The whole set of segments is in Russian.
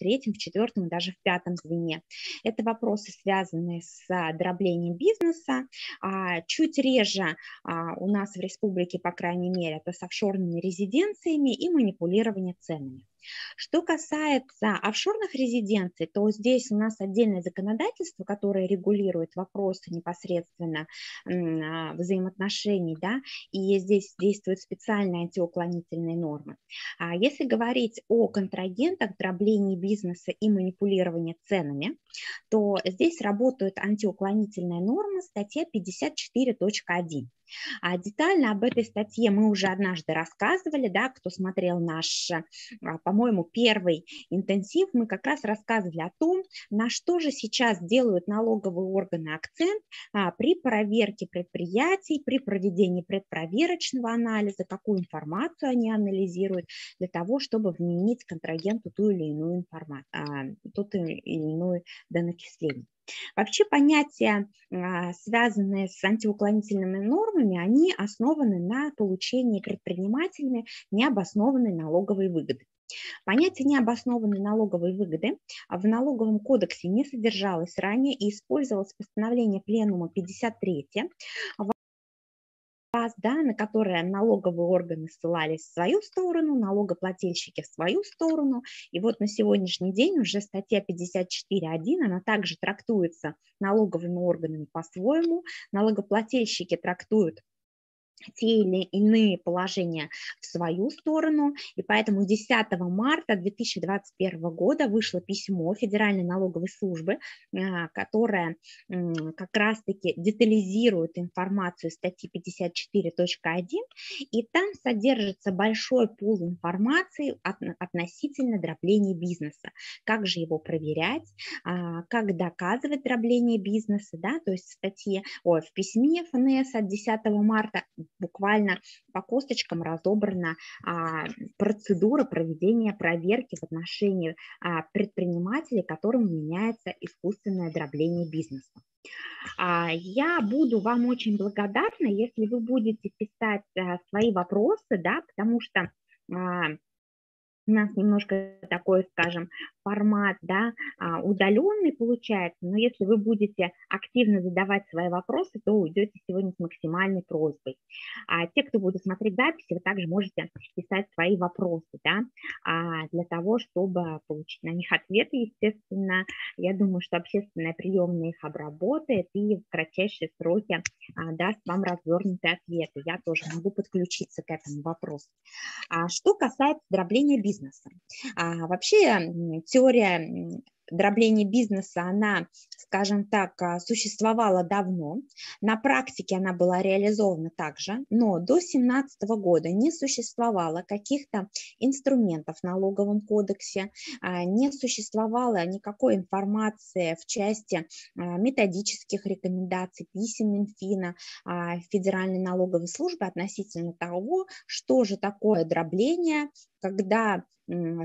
третьем, в четвертом, даже в пятом звене. Это вопросы, связанные с дроблением бизнеса. А, чуть реже а, у нас в республике, по крайней мере, это с офшорными резиденциями и манипулирование ценами. Что касается офшорных резиденций, то здесь у нас отдельное законодательство, которое регулирует вопросы непосредственно а, взаимоотношений, да, и здесь действуют специальные антиуклонительные нормы. А если говорить о контрагентах, дроблении бизнеса и манипулировании ценами, то здесь работают антиуклонительная норма, статья 54.1. А детально об этой статье мы уже однажды рассказывали, да, кто смотрел наш, а, по-моему, первый интенсив, мы как раз рассказывали о том, на что же сейчас делают налоговые органы акцент а, при проверке предприятий, при проведении предпроверочного анализа, какую информацию они анализируют для того, чтобы вменить контрагенту ту или иную информацию, а, тот или иной доначисление. Вообще понятия, а, связанные с антиуклонительными нормами, они основаны на получении предпринимателями необоснованной налоговой выгоды. Понятие необоснованной налоговой выгоды в налоговом кодексе не содержалось ранее и использовалось постановление Пленума 53 баз, да, на которые налоговые органы ссылались в свою сторону, налогоплательщики в свою сторону. И вот на сегодняшний день уже статья 54.1, она также трактуется налоговыми органами по-своему, налогоплательщики трактуют те или иные положения в свою сторону, и поэтому 10 марта 2021 года вышло письмо Федеральной налоговой службы, а, которое как раз-таки детализирует информацию статьи 54.1, и там содержится большой пул информации относительно дробления бизнеса, как же его проверять, а, как доказывать дробление бизнеса, да, то есть в статье, ой, в письме ФНС от 10 марта буквально по косточкам разобрана а, процедура проведения проверки в отношении а, предпринимателей, которым меняется искусственное дробление бизнеса. А, я буду вам очень благодарна, если вы будете писать а, свои вопросы, да, потому что а, у нас немножко такой, скажем, формат да, а, удаленный получается, но если вы будете активно задавать свои вопросы, то уйдете сегодня с максимальной просьбой. А те, кто будет смотреть записи, вы также можете писать свои вопросы да, а, для того, чтобы получить на них ответы, естественно. Я думаю, что общественная приемная их обработает и в кратчайшие сроки а, даст вам развернутые ответы. Я тоже могу подключиться к этому вопросу. Что касается дробления бизнеса. Вообще теория дробления бизнеса, она, скажем так, а, существовала давно. На практике она была реализована также, но до 2017 года не существовало каких-то инструментов в налоговом кодексе, а, не существовало никакой информации в части а, методических рекомендаций, писем Минфина, Федеральной налоговой службы относительно того, что же такое дробление, когда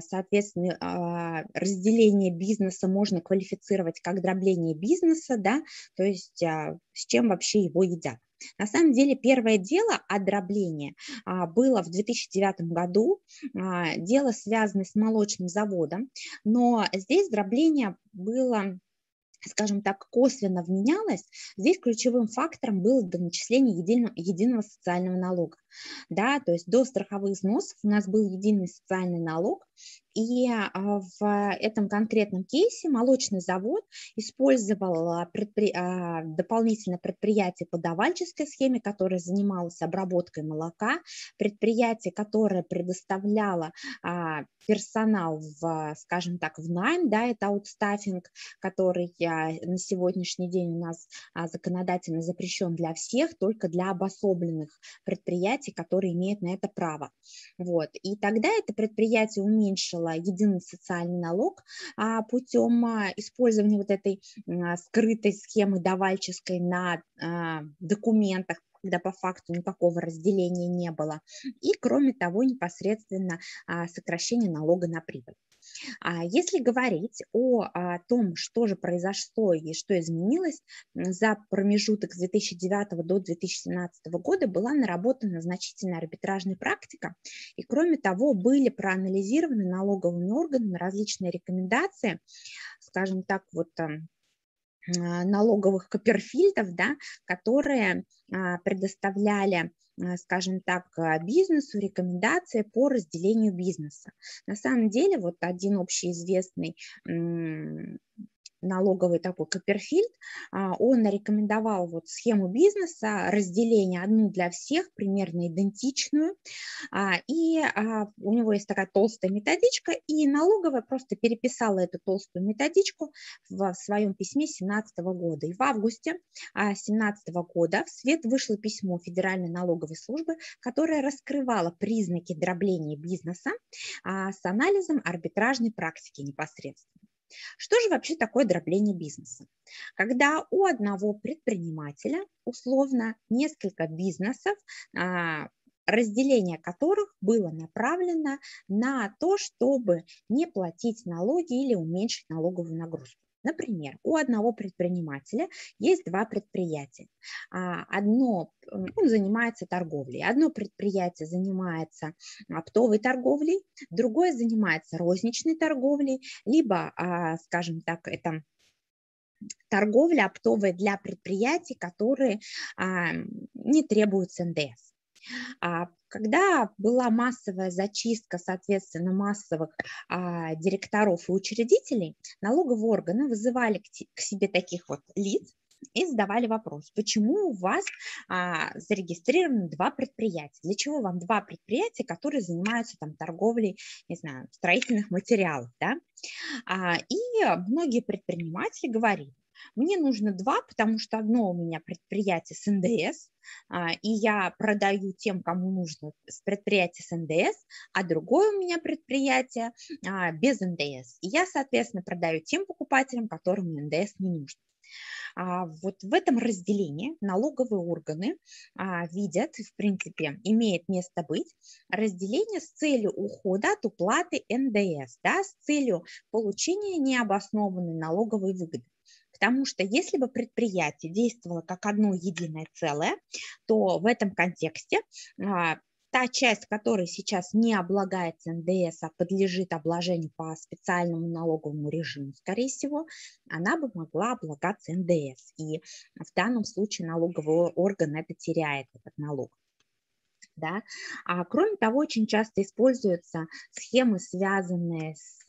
соответственно, а, разделение бизнеса можно квалифицировать как дробление бизнеса, да, то есть а, с чем вообще его едят. На самом деле первое дело о дроблении а, было в 2009 году, дело связано с молочным заводом, но здесь дробление было скажем так, косвенно вменялось, здесь ключевым фактором было доначисление единого, единого социального налога. Да, то есть до страховых взносов у нас был единый социальный налог, и а, в этом конкретном кейсе молочный завод использовал а, предпри... А, дополнительно предприятие по давальческой схеме, которое занималось обработкой молока, предприятие, которое предоставляло персонал в, скажем так, в найм, да, это аутстаффинг, который на сегодняшний день у нас законодательно запрещен для всех, только для обособленных предприятий, которые имеют на это право. Вот. И тогда это предприятие уменьшило уменьшила единый социальный налог а, путем а, использования вот этой а, скрытой схемы давальческой на документах когда по факту никакого разделения не было, и, кроме того, непосредственно а, сокращение налога на прибыль. А если говорить о, о том, что же произошло и что изменилось за промежуток с 2009 до 2017 года, была наработана значительная арбитражная практика, и кроме того были проанализированы налоговыми органами различные рекомендации, скажем так, вот налоговых Копперфильдов, да, которые а, предоставляли а, скажем так, а, бизнесу рекомендации по разделению бизнеса. На самом деле, вот один общеизвестный налоговый такой Копперфильд, а, он рекомендовал вот схему бизнеса, разделение одну для всех, примерно идентичную, а, и а, у него есть такая толстая методичка, и налоговая просто переписала эту толстую методичку в своем письме 2017 года. И в августе 2017 года в свет вышло письмо Федеральной налоговой службы, которое раскрывало признаки дробления бизнеса с анализом арбитражной практики непосредственно. Что же вообще такое дробление бизнеса? Когда у одного предпринимателя условно несколько бизнесов, а, разделение которых было направлено на то, чтобы не платить налоги или уменьшить налоговую нагрузку. Например, у одного предпринимателя есть два предприятия. А, одно, он занимается торговлей, одно предприятие занимается оптовой торговлей, другое занимается розничной торговлей, либо, а, скажем так, это торговля оптовая для предприятий, которые а, не требуют НДС. А когда была массовая зачистка, соответственно, массовых а, директоров и учредителей, налоговые органы вызывали к, к себе таких вот лиц, и задавали вопрос, почему у вас а, зарегистрированы два предприятия, для чего вам два предприятия, которые занимаются там торговлей, не знаю, строительных материалов, да, а, и многие предприниматели говорили, мне нужно два, потому что одно у меня предприятие с НДС, а, и я продаю тем, кому нужно с предприятия с НДС, а другое у меня предприятие а, без НДС. И я, соответственно, продаю тем покупателям, которым НДС не нужно. А вот в этом разделении налоговые органы а, видят, в принципе, имеет место быть разделение с целью ухода от уплаты НДС, да, с целью получения необоснованной налоговой выгоды. Потому что если бы предприятие действовало как одно единое целое, то в этом контексте а, та часть, которая сейчас не облагается НДС, а подлежит обложению по специальному налоговому режиму, скорее всего, она бы могла облагаться НДС. И в данном случае налоговый орган это теряет, этот налог. Да? А кроме того, очень часто используются схемы, связанные с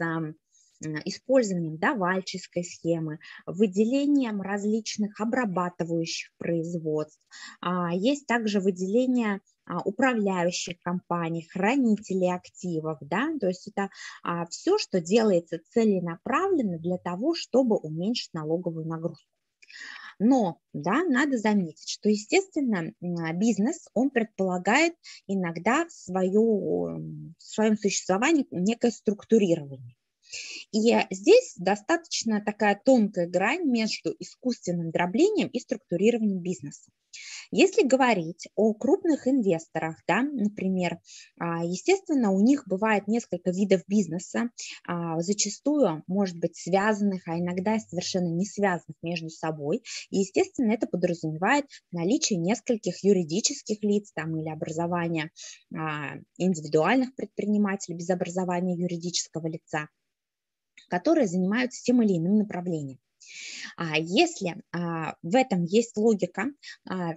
использованием давальческой схемы, выделением различных обрабатывающих производств. А, есть также выделение а, управляющих компаний, хранителей активов, да, то есть это а, все, что делается целенаправленно для того, чтобы уменьшить налоговую нагрузку. Но, да, надо заметить, что, естественно, бизнес, он предполагает иногда свое, в своем существовании некое структурирование. И здесь достаточно такая тонкая грань между искусственным дроблением и структурированием бизнеса. Если говорить о крупных инвесторах, да, например, а, естественно, у них бывает несколько видов бизнеса, а, зачастую, может быть, связанных, а иногда совершенно не связанных между собой. И, естественно, это подразумевает наличие нескольких юридических лиц там, или образование а, индивидуальных предпринимателей без образования юридического лица которые занимаются тем или иным направлением. А если а, в этом есть логика, а,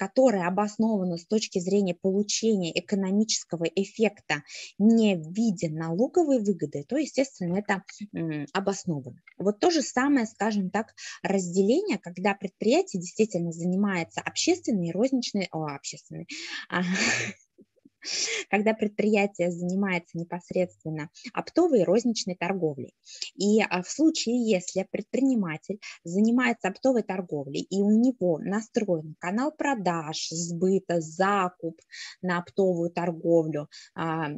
которая обоснована с точки зрения получения экономического эффекта не в виде налоговой выгоды, то, естественно, это обосновано. Вот то же самое, скажем так, разделение, когда предприятие действительно занимается общественной и розничной, о, общественной, когда предприятие занимается непосредственно оптовой и розничной торговлей. И а, в случае, если предприниматель занимается оптовой торговлей, и у него настроен канал продаж, сбыта, закуп на оптовую торговлю, а,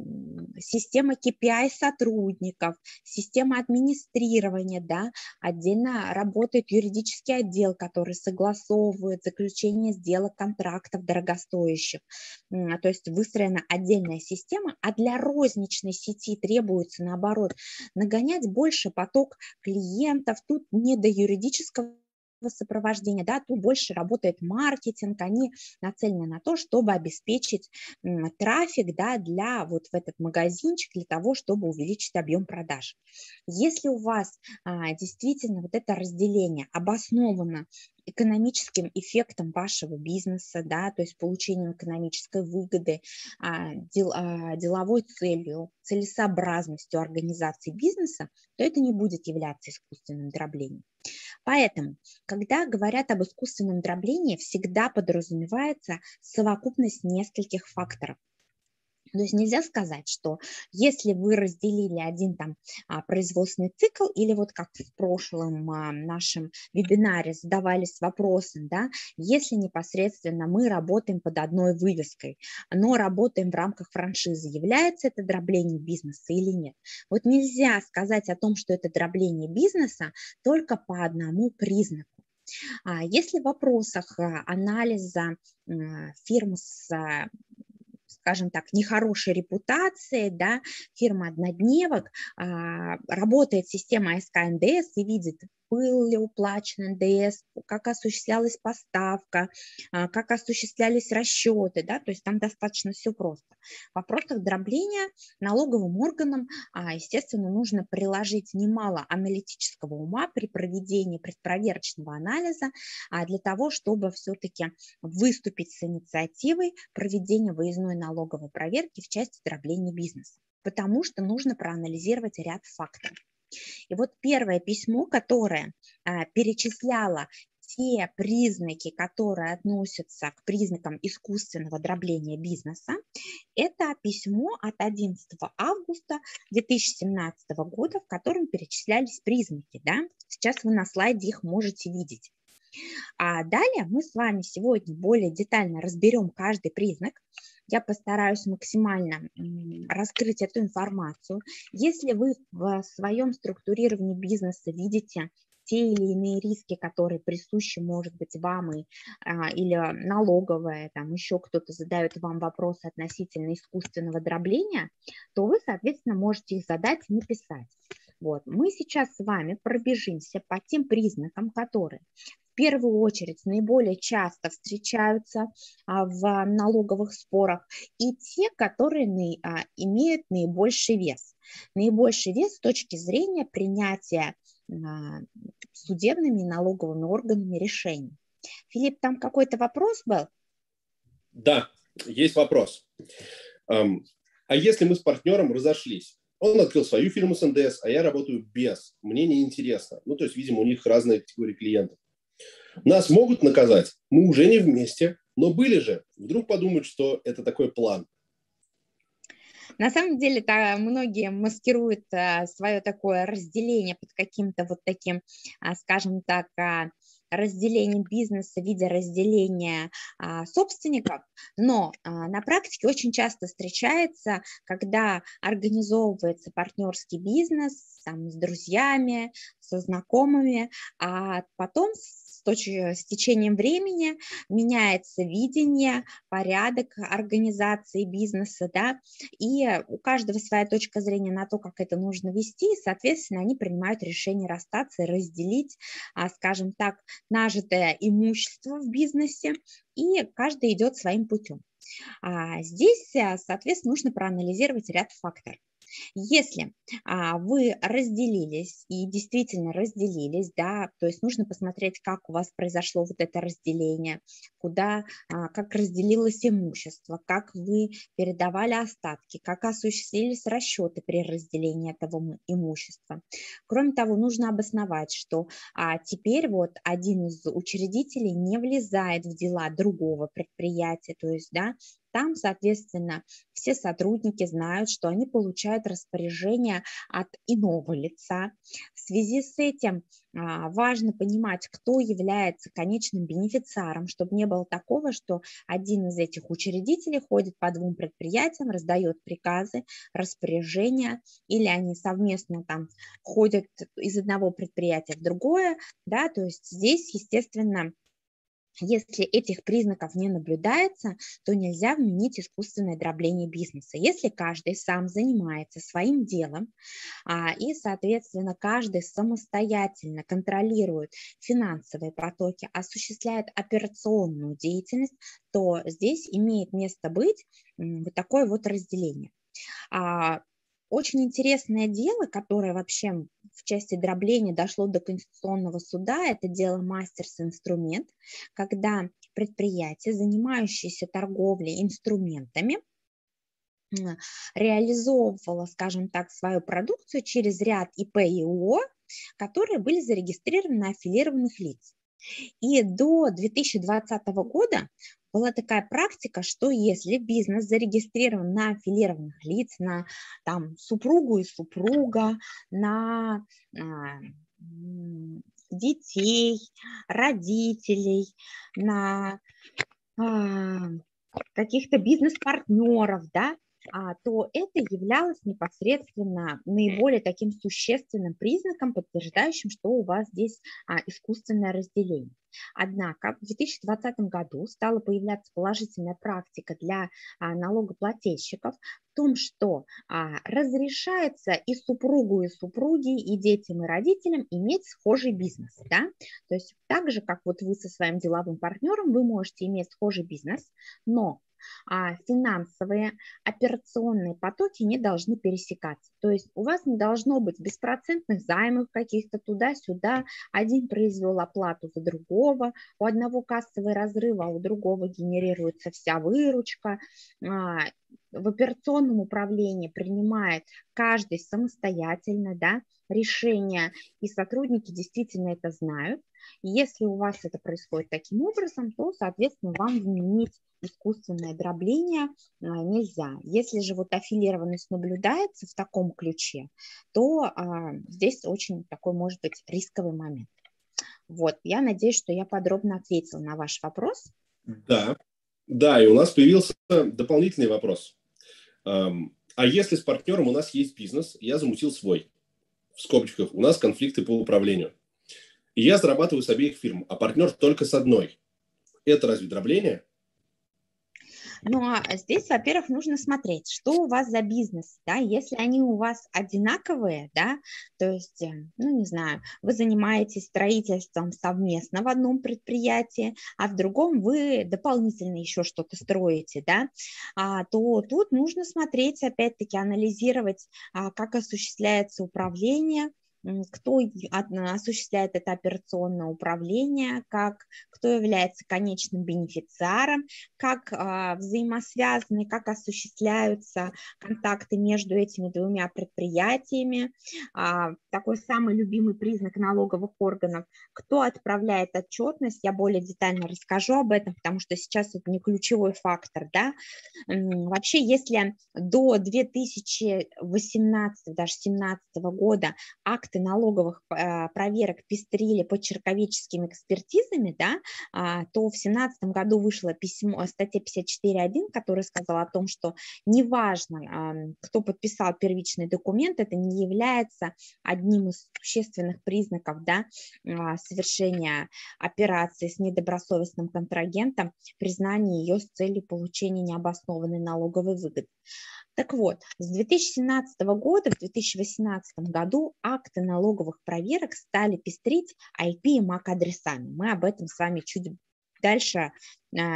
система KPI сотрудников, система администрирования, да, отдельно работает юридический отдел, который согласовывает заключение сделок, контрактов дорогостоящих, то есть выстроена отдельная система, а для розничной сети требуется, наоборот, нагонять больше поток клиентов, тут не до юридического сопровождения, да, тут больше работает маркетинг, они нацелены на то, чтобы обеспечить трафик, да, для вот в этот магазинчик, для того, чтобы увеличить объем продаж. Если у вас а, действительно вот это разделение обосновано экономическим эффектом вашего бизнеса, да, то есть получением экономической выгоды, а, а, деловой целью, целесообразностью организации бизнеса, то это не будет являться искусственным дроблением. Поэтому, когда говорят об искусственном дроблении, всегда подразумевается совокупность нескольких факторов. То есть нельзя сказать, что если вы разделили один там а, производственный цикл, или вот как в прошлом а, нашем вебинаре задавались вопросом, да, если непосредственно мы работаем под одной вывеской, но работаем в рамках франшизы, является это дроблением бизнеса или нет? Вот нельзя сказать о том, что это дробление бизнеса только по одному признаку. А если в вопросах анализа фирм с скажем так, нехорошей репутацией, да, фирма однодневок, а, работает система СК НДС и видит был ли уплачен НДС, как осуществлялась поставка, а, как осуществлялись расчеты, да, то есть там достаточно все просто. В вопросах дробления налоговым органам, а, естественно, нужно приложить немало аналитического ума при проведении предпроверочного анализа а, для того, чтобы все-таки выступить с инициативой проведения выездной налоговой проверки в части дробления бизнеса потому что нужно проанализировать ряд факторов. И вот первое письмо, которое а, перечисляло те признаки, которые относятся к признакам искусственного дробления бизнеса, это письмо от 11 августа 2017 года, в котором перечислялись признаки. Да? Сейчас вы на слайде их можете видеть. А далее мы с вами сегодня более детально разберем каждый признак, я постараюсь максимально раскрыть эту информацию. Если вы в своем структурировании бизнеса видите те или иные риски, которые присущи, может быть, вам и, а, или налоговая, там еще кто-то задает вам вопросы относительно искусственного дробления, то вы, соответственно, можете их задать написать. Вот. Мы сейчас с вами пробежимся по тем признакам, которые в первую очередь наиболее часто встречаются а, в налоговых спорах, и те, которые а, имеют наибольший вес. Наибольший вес с точки зрения принятия а, судебными налоговыми органами решений. Филипп, там какой-то вопрос был? Да, есть вопрос. А если мы с партнером разошлись? Он открыл свою фирму с НДС, а я работаю без. Мне неинтересно. Ну, то есть, видимо, у них разные категории клиентов. Нас могут наказать, мы уже не вместе, но были же. Вдруг подумают, что это такой план. На самом деле, то многие маскируют а, свое такое разделение под каким-то вот таким, а, скажем так, а, разделением бизнеса в виде разделения а, собственников, но а, на практике очень часто встречается, когда организовывается партнерский бизнес там, с друзьями, со знакомыми, а потом с, с течением времени меняется видение, порядок организации бизнеса, да, и у каждого своя точка зрения на то, как это нужно вести, и, соответственно, они принимают решение расстаться и разделить, а, скажем так, нажитое имущество в бизнесе, и каждый идет своим путем. А здесь, э, соответственно, нужно проанализировать ряд факторов. Если а, вы разделились и действительно разделились, да, то есть нужно посмотреть, как у вас произошло вот это разделение, куда, а, как разделилось имущество, как вы передавали остатки, как осуществились расчеты при разделении этого имущества. Кроме того, нужно обосновать, что а, теперь вот один из учредителей не влезает в дела другого предприятия, то есть, да, Там, соответственно, все сотрудники знают, что они получают распоряжение от иного лица. В связи с этим а, важно понимать, кто является конечным бенефициаром, чтобы не было такого, что один из этих учредителей ходит по двум предприятиям, раздает приказы, распоряжения, или они совместно там ходят из одного предприятия в другое, да, то есть здесь, естественно, если этих признаков не наблюдается, то нельзя вменить искусственное дробление бизнеса. Если каждый сам занимается своим делом а, и, соответственно, каждый самостоятельно контролирует финансовые потоки, осуществляет операционную деятельность, то здесь имеет место быть вот такое вот разделение. А, очень интересное дело, которое вообще в части дробления дошло до Конституционного суда, это дело мастерс-инструмент, когда предприятие, занимающееся торговлей инструментами, реализовывала, скажем так, свою продукцию через ряд ИП и УО, которые были зарегистрированы на аффилированных лиц. И до 2020 года была такая практика, что если бизнес зарегистрирован на аффилированных лиц, на там, супругу и супруга, на а, детей, родителей, на а, каких-то бизнес-партнеров, да, то это являлось непосредственно наиболее таким существенным признаком, подтверждающим, что у вас здесь а, искусственное разделение. Однако в 2020 году стала появляться положительная практика для а, налогоплательщиков в том, что разрешается и супругу, и супруги, и детям, и родителям иметь схожий бизнес. Да? То есть так же, как вот вы со своим деловым партнером, вы можете иметь схожий бизнес, но а финансовые операционные потоки не должны пересекаться. То есть у вас не должно быть беспроцентных займов каких-то туда-сюда, один произвел оплату за другого, у одного кассовый разрыв, а у другого генерируется вся выручка. А, в операционном управлении принимает каждый самостоятельно да, решение, и сотрудники действительно это знают. Если у вас это происходит таким образом, то, соответственно, вам вменить искусственное дробление а, нельзя. Если же вот аффилированность наблюдается в таком ключе, то а, здесь очень такой может быть рисковый момент. Вот, я надеюсь, что я подробно ответила на ваш вопрос. Да, да, и у нас появился дополнительный вопрос. А если с партнером у нас есть бизнес, я замутил свой, в скобочках, у нас конфликты по управлению, и я зарабатываю с обеих фирм, а партнер только с одной. Это разве дробление? Ну, а здесь, во-первых, нужно смотреть, что у вас за бизнес, да, если они у вас одинаковые, да, то есть, э, ну, не знаю, вы занимаетесь строительством совместно в одном предприятии, а в другом вы дополнительно еще что-то строите, да, а, то тут нужно смотреть, опять-таки, анализировать, а, как осуществляется управление, кто осуществляет это операционное управление, как, кто является конечным бенефициаром, как а, взаимосвязаны, как осуществляются контакты между этими двумя предприятиями. А, такой самый любимый признак налоговых органов, кто отправляет отчетность, я более детально расскажу об этом, потому что сейчас это не ключевой фактор. Да? Вообще, если до 2018, даже 2017 года акт акты налоговых а, проверок пестрили почерковическими экспертизами, да, а, то в 2017 году вышло письмо, статья 54.1, которая сказала о том, что неважно, кто подписал первичный документ, это не является одним из существенных признаков да, а, совершения операции с недобросовестным контрагентом, признания ее с целью получения необоснованной налоговой выгоды. Так вот, с 2017 года в 2018 году акты налоговых проверок стали пестрить IP и MAC-адресами. Мы об этом с вами чуть дальше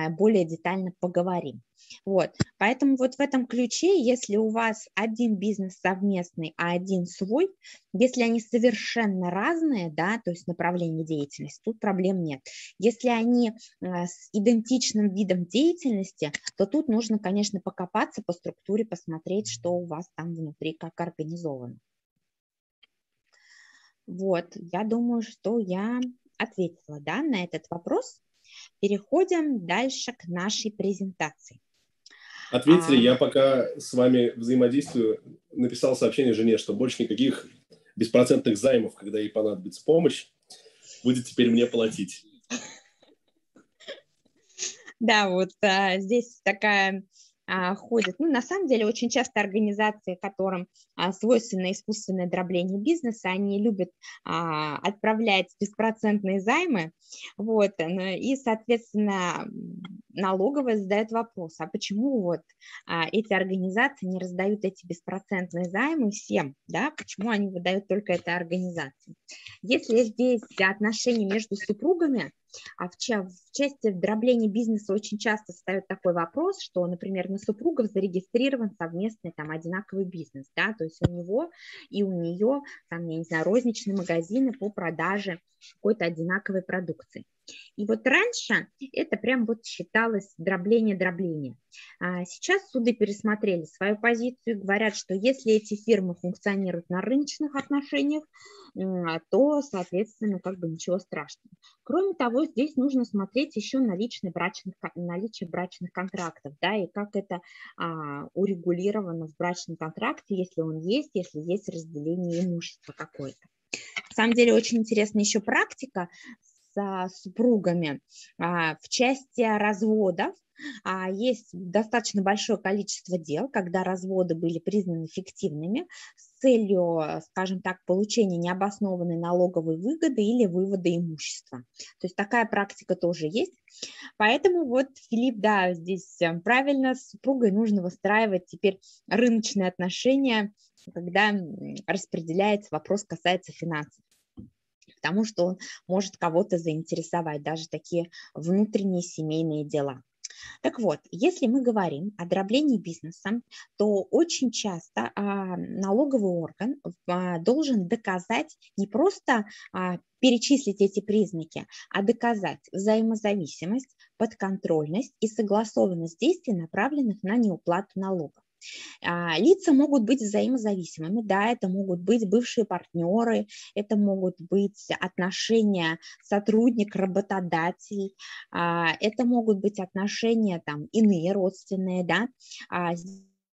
более детально поговорим. Вот, поэтому вот в этом ключе, если у вас один бизнес совместный, а один свой, если они совершенно разные, да, то есть направление деятельности, тут проблем нет. Если они а, с идентичным видом деятельности, то тут нужно, конечно, покопаться по структуре, посмотреть, что у вас там внутри, как организовано. Вот, я думаю, что я ответила, да, на этот вопрос. Переходим дальше к нашей презентации. Ответили, а... я пока с вами взаимодействую, написал сообщение жене, что больше никаких беспроцентных займов, когда ей понадобится помощь, будет теперь мне платить. Да, вот а, здесь такая ходят. Ну, на самом деле, очень часто организации, которым а, свойственно искусственное дробление бизнеса, они любят а, отправлять беспроцентные займы, вот, и, соответственно, налоговая задает вопрос, а почему вот эти организации не раздают эти беспроцентные займы всем, да, почему они выдают только этой организации? Если здесь отношения между супругами, а в, в части дробления бизнеса очень часто ставят такой вопрос, что, например, на супругов зарегистрирован совместный там одинаковый бизнес, да, то есть у него и у нее там, я не знаю, розничные магазины по продаже какой-то одинаковой продукции. И вот раньше это прям вот считалось дробление-дробление. А сейчас суды пересмотрели свою позицию и говорят, что если эти фирмы функционируют на рыночных отношениях, то, соответственно, как бы ничего страшного. Кроме того, здесь нужно смотреть еще наличие брачных, наличие брачных контрактов, да, и как это а, урегулировано в брачном контракте, если он есть, если есть разделение имущества какое-то. На самом деле очень интересная еще практика супругами а, в части разводов. А, есть достаточно большое количество дел, когда разводы были признаны фиктивными с целью, скажем так, получения необоснованной налоговой выгоды или вывода имущества. То есть такая практика тоже есть. Поэтому вот, Филипп, да, здесь э, правильно, с супругой нужно выстраивать теперь рыночные отношения, когда распределяется вопрос, касается финансов потому что он может кого-то заинтересовать, даже такие внутренние семейные дела. Так вот, если мы говорим о дроблении бизнеса, то очень часто а, налоговый орган а, должен доказать не просто а, перечислить эти признаки, а доказать взаимозависимость, подконтрольность и согласованность действий, направленных на неуплату налогов. А, лица могут быть взаимозависимыми, да, это могут быть бывшие партнеры, это могут быть отношения сотрудник-работодатель, а, это могут быть отношения там иные родственные, да, а,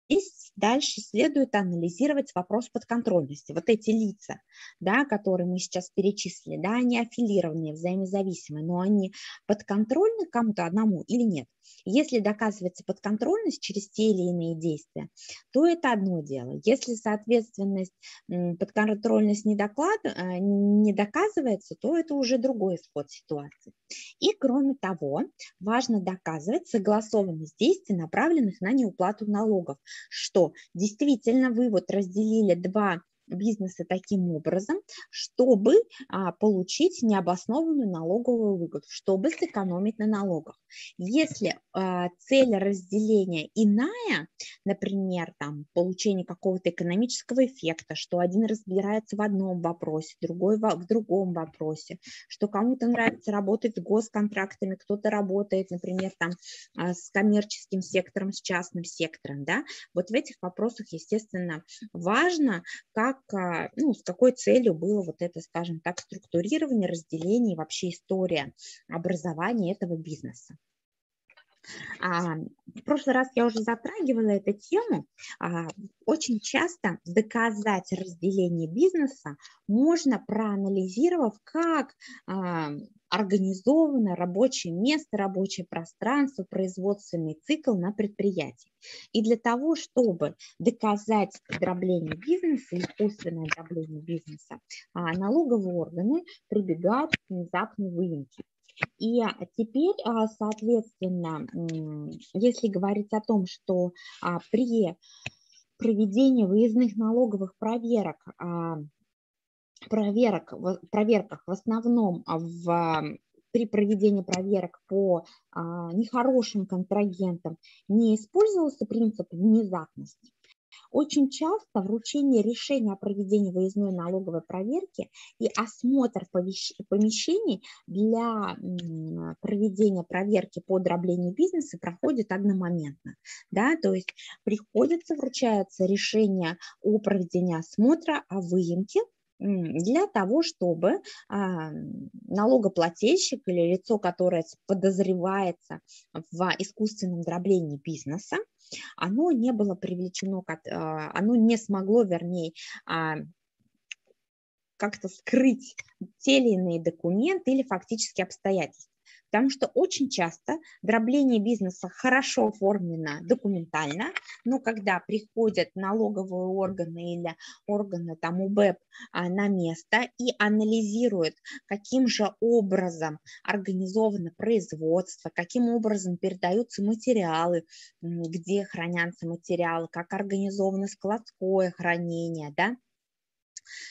Здесь дальше следует анализировать вопрос подконтрольности. Вот эти лица, да, которые мы сейчас перечислили, да, они аффилированные, взаимозависимые, но они подконтрольны кому-то одному или нет. Если доказывается подконтрольность через те или иные действия, то это одно дело. Если соответственность, подконтрольность не, доклад, э, не доказывается, то это уже другой исход ситуации. И кроме того, важно доказывать согласованность действий, направленных на неуплату налогов, что действительно вы вот разделили два бизнеса таким образом, чтобы а, получить необоснованную налоговую выгоду, чтобы сэкономить на налогах. Если а, цель разделения иная, например, там, получение какого-то экономического эффекта, что один разбирается в одном вопросе, другой в, в другом вопросе, что кому-то нравится работать с госконтрактами, кто-то работает, например, там, а, с коммерческим сектором, с частным сектором, да, вот в этих вопросах, естественно, важно, как, а, ну, с какой целью было вот это, скажем так, структурирование, разделение, вообще история образования этого бизнеса. А, в прошлый раз я уже затрагивала эту тему. А, очень часто доказать разделение бизнеса можно, проанализировав, как а, организовано рабочее место, рабочее пространство, производственный цикл на предприятии. И для того, чтобы доказать дробление бизнеса, искусственное дробление бизнеса, налоговые органы прибегают к внезапной выемке. И а, теперь, а, соответственно, если говорить о том, что а, при проведении выездных налоговых проверок, проверок, проверках в основном в при проведении проверок по а, нехорошим контрагентам не использовался принцип внезапности, очень часто вручение решения о проведении выездной налоговой проверки и осмотр помещений для проведения проверки по дроблению бизнеса проходит одномоментно. Да? То есть приходится, вручается решение о проведении осмотра, о выемке для того, чтобы а, налогоплательщик или лицо, которое подозревается в искусственном дроблении бизнеса, оно не было привлечено, а, оно не смогло, вернее, а, как-то скрыть те или иные документы или фактически обстоятельства. Потому что очень часто дробление бизнеса хорошо оформлено документально, но когда приходят налоговые органы или органы там УБЭП а, на место и анализируют, каким же образом организовано производство, каким образом передаются материалы, где хранятся материалы, как организовано складское хранение, да,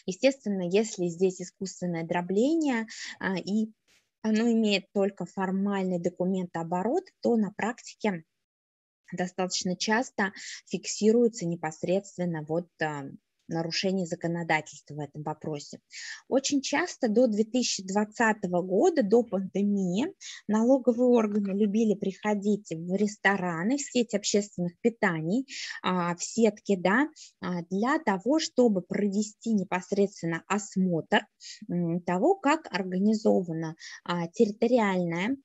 Естественно, если здесь искусственное дробление а, и оно имеет только формальный документооборот, то на практике достаточно часто фиксируется непосредственно вот а, нарушений законодательства в этом вопросе. Очень часто до 2020 года, до пандемии, налоговые органы любили приходить в рестораны, в сеть общественных питаний, а, в сетки, да, а, для того, чтобы провести непосредственно осмотр того, как организована а, территориальная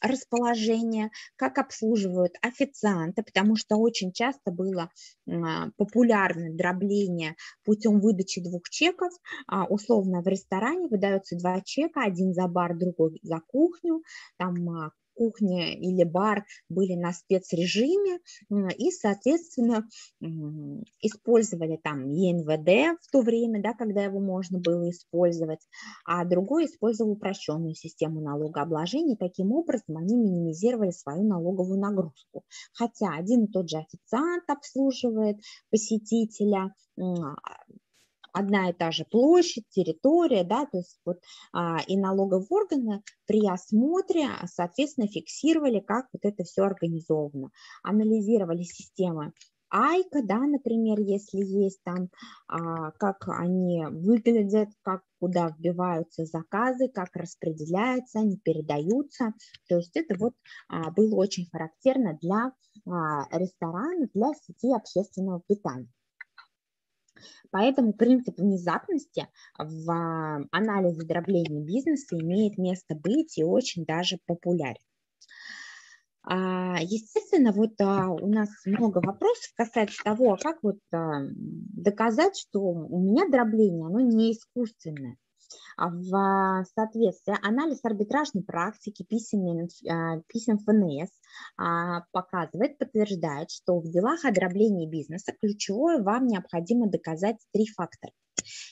расположение, как обслуживают официанты, потому что очень часто было а, популярно дробление путем выдачи двух чеков. А, условно в ресторане выдается два чека, один за бар, другой за кухню, там а, кухня или бар были на спецрежиме и, соответственно, использовали там ЕНВД в то время, да, когда его можно было использовать, а другой использовал упрощенную систему налогообложения. Таким образом, они минимизировали свою налоговую нагрузку. Хотя один и тот же официант обслуживает посетителя, одна и та же площадь, территория, да, то есть вот а, и налоговые органы при осмотре, соответственно, фиксировали, как вот это все организовано, анализировали системы Айка, да, например, если есть там, а, как они выглядят, как куда вбиваются заказы, как распределяются, они передаются. То есть это вот а, было очень характерно для а, ресторанов, для сети общественного питания. Поэтому принцип внезапности в а, анализе дробления бизнеса имеет место быть и очень даже популярен. А, естественно, вот а, у нас много вопросов касается того, как вот доказать, что у меня дробление, оно не искусственное. А в соответствии анализ арбитражной практики писем, а, писем ФНС а, показывает, подтверждает, что в делах о дроблении бизнеса ключевое вам необходимо доказать три фактора.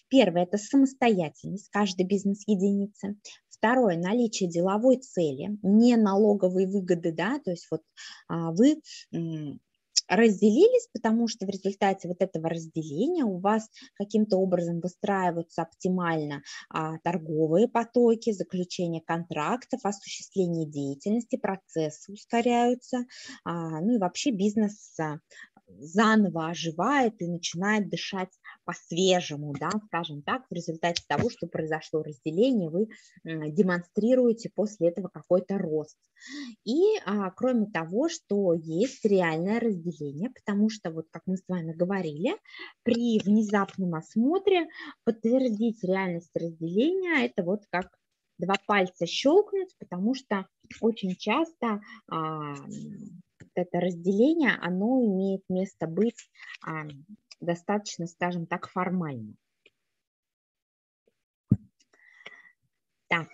Первое – это самостоятельность каждой бизнес-единицы. Второе – наличие деловой цели, не налоговые выгоды, да, то есть вот вы разделились, потому что в результате вот этого разделения у вас каким-то образом выстраиваются оптимально а, торговые потоки, заключение контрактов, осуществление деятельности, процессы ускоряются, а, ну и вообще бизнес а, заново оживает и начинает дышать по-свежему, да, скажем так, в результате того, что произошло разделение, вы демонстрируете после этого какой-то рост. И а, кроме того, что есть реальное разделение, потому что, вот как мы с вами говорили, при внезапном осмотре подтвердить реальность разделения, это вот как два пальца щелкнуть, потому что очень часто а, это разделение, оно имеет место быть а, достаточно, скажем так, формально. Так,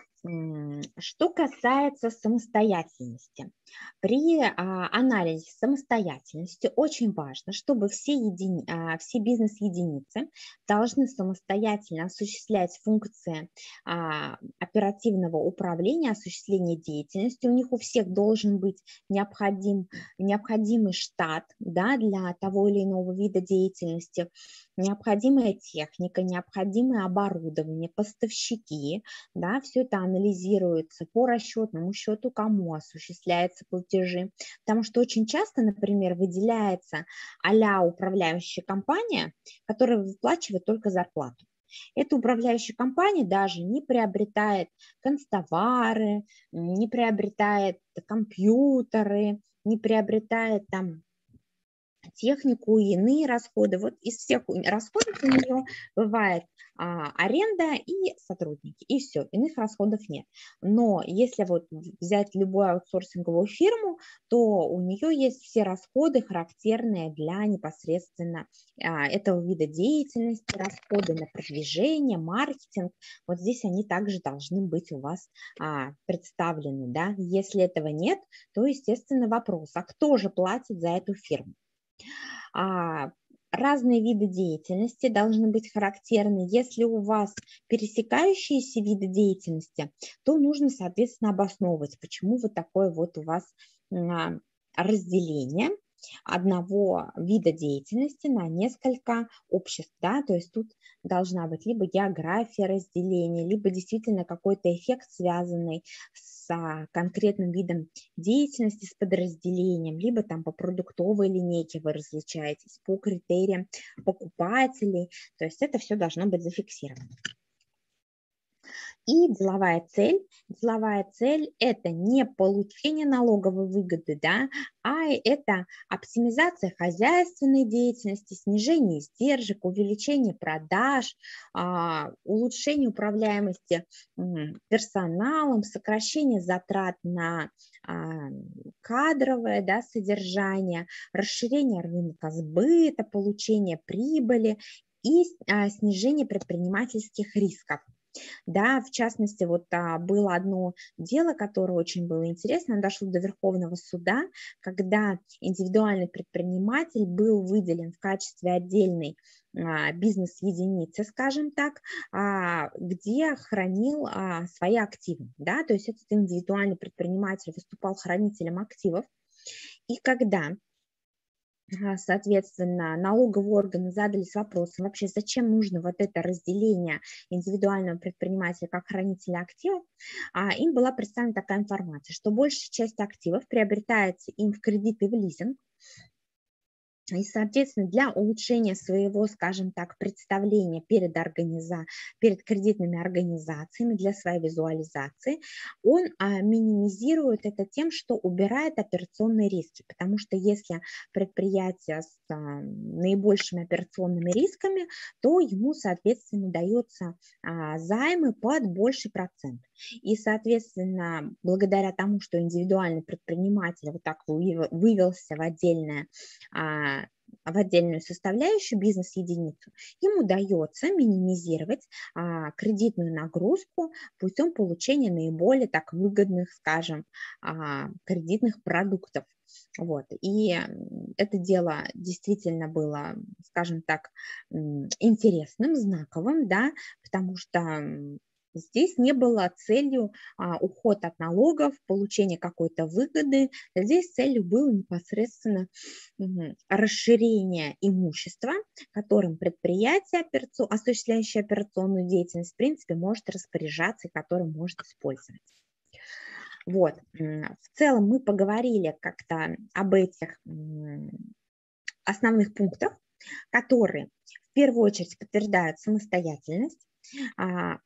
что касается самостоятельности, при а, анализе самостоятельности очень важно, чтобы все, едини, а, все бизнес-единицы должны самостоятельно осуществлять функции а, оперативного управления, осуществления деятельности. У них у всех должен быть необходим, необходимый штат да, для того или иного вида деятельности, необходимая техника, необходимое оборудование, поставщики, да, все это анализируется по расчетному счету, кому осуществляются платежи, потому что очень часто, например, выделяется а управляющая компания, которая выплачивает только зарплату. Эта управляющая компания даже не приобретает констовары, не приобретает компьютеры, не приобретает там технику и иные расходы. Вот из всех расходов у нее бывает а, аренда и сотрудники, и все, иных расходов нет. Но если вот взять любую аутсорсинговую фирму, то у нее есть все расходы, характерные для непосредственно а, этого вида деятельности, расходы на продвижение, маркетинг. Вот здесь они также должны быть у вас а, представлены. Да? Если этого нет, то, естественно, вопрос, а кто же платит за эту фирму? А, разные виды деятельности должны быть характерны. Если у вас пересекающиеся виды деятельности, то нужно, соответственно, обосновывать, почему вот такое вот у вас а, разделение одного вида деятельности на несколько обществ, да, то есть тут должна быть либо география разделения, либо действительно какой-то эффект, связанный с конкретным видом деятельности, с подразделением, либо там по продуктовой линейке вы различаетесь, по критериям покупателей, то есть это все должно быть зафиксировано. И деловая цель. Деловая цель – это не получение налоговой выгоды, да, а это оптимизация хозяйственной деятельности, снижение издержек, увеличение продаж, а, улучшение управляемости персоналом, сокращение затрат на а, кадровое да, содержание, расширение рынка сбыта, получение прибыли и а, снижение предпринимательских рисков. Да, в частности, вот а, было одно дело, которое очень было интересно, оно дошло до Верховного суда, когда индивидуальный предприниматель был выделен в качестве отдельной а, бизнес-единицы, скажем так, а, где хранил а, свои активы. Да? То есть этот индивидуальный предприниматель выступал хранителем активов. И когда соответственно, налоговые органы задались вопросом, вообще зачем нужно вот это разделение индивидуального предпринимателя как хранителя активов, а им была представлена такая информация, что большая часть активов приобретается им в кредит и в лизинг, и, соответственно, для улучшения своего, скажем так, представления перед, организа... перед кредитными организациями, для своей визуализации, он а, минимизирует это тем, что убирает операционные риски, потому что если предприятие наибольшими операционными рисками, то ему, соответственно, дается а, займы под больший процент. И, соответственно, благодаря тому, что индивидуальный предприниматель вот так вывелся в отдельное а, в отдельную составляющую бизнес-единицу, им удается минимизировать а, кредитную нагрузку путем получения наиболее так выгодных, скажем, а, кредитных продуктов. Вот. И это дело действительно было, скажем так, интересным, знаковым, да, потому что Здесь не было целью а, уход от налогов, получение какой-то выгоды. Здесь целью было непосредственно расширение имущества, которым предприятие, осуществляющее операционную деятельность, в принципе, может распоряжаться и которым может использовать. Вот. В целом мы поговорили как-то об этих основных пунктах, которые в первую очередь подтверждают самостоятельность, а,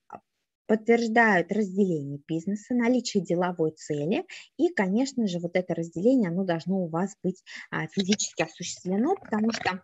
подтверждают разделение бизнеса, наличие деловой цели, и, конечно же, вот это разделение, оно должно у вас быть а, физически осуществлено, потому что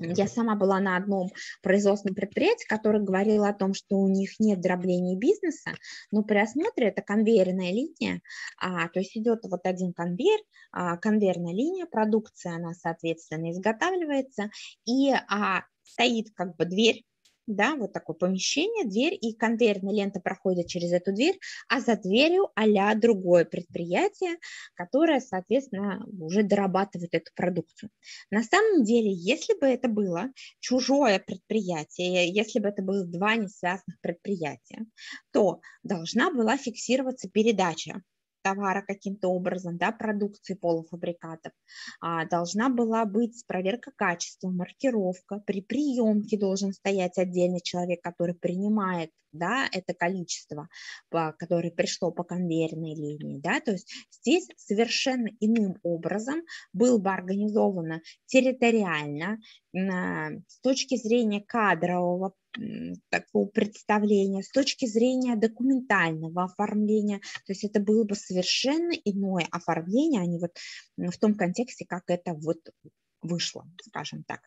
я сама была на одном производственном предприятии, которое говорило о том, что у них нет дробления бизнеса, но при осмотре это конвейерная линия, а, то есть идет вот один конвейер, а, конвейерная линия, продукция, она, соответственно, изготавливается, и а, стоит как бы дверь да, вот такое помещение, дверь, и конвейерная лента проходит через эту дверь, а за дверью а другое предприятие, которое, соответственно, уже дорабатывает эту продукцию. На самом деле, если бы это было чужое предприятие, если бы это было два несвязанных предприятия, то должна была фиксироваться передача товара каким-то образом, да, продукции полуфабрикатов, а, должна была быть проверка качества, маркировка, при приемке должен стоять отдельный человек, который принимает да, это количество, которое пришло по конвейерной линии, да, то есть здесь совершенно иным образом было бы организовано территориально с точки зрения кадрового такого представления, с точки зрения документального оформления, то есть это было бы совершенно иное оформление, а не вот в том контексте, как это вот вышло, скажем так.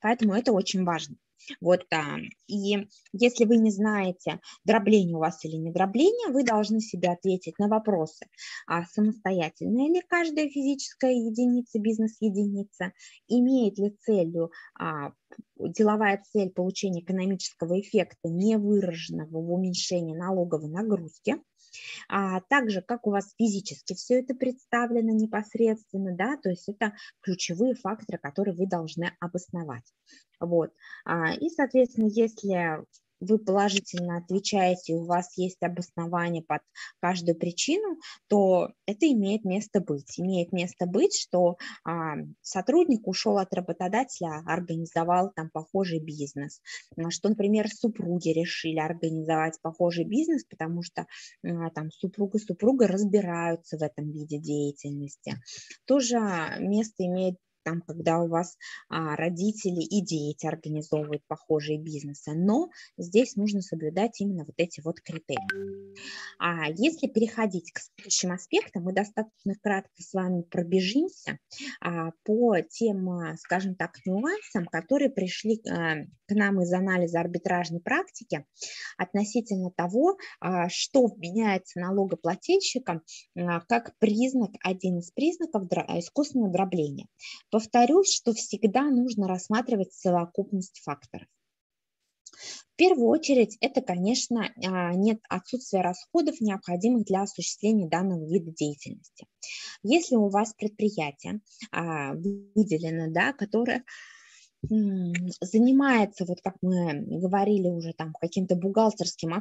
Поэтому это очень важно. Вот, а, и если вы не знаете, дробление у вас или не дробление, вы должны себе ответить на вопросы, а самостоятельная ли каждая физическая единица, бизнес-единица, имеет ли целью а, деловая цель получения экономического эффекта, не выраженного в уменьшении налоговой нагрузки, а также как у вас физически все это представлено непосредственно, да, то есть это ключевые факторы, которые вы должны обосновать. Вот. А, и, соответственно, если вы положительно отвечаете, у вас есть обоснование под каждую причину, то это имеет место быть. Имеет место быть, что а, сотрудник ушел от работодателя, организовал там похожий бизнес, что, например, супруги решили организовать похожий бизнес, потому что а, там супруга и супруга разбираются в этом виде деятельности. Тоже место имеет там, когда у вас а, родители и дети организовывают похожие бизнесы, но здесь нужно соблюдать именно вот эти вот критерии. А если переходить к следующим аспектам, мы достаточно кратко с вами пробежимся а, по тем, а, скажем так, нюансам, которые пришли а, к нам из анализа арбитражной практики относительно того, а, что вменяется налогоплательщикам а, как признак, один из признаков искусственного дробления. Повторюсь, что всегда нужно рассматривать совокупность факторов. В первую очередь, это, конечно, а, нет отсутствия расходов, необходимых для осуществления данного вида деятельности. Если у вас предприятие а, выделено, да, которое занимается, вот как мы говорили уже там, каким-то бухгалтерским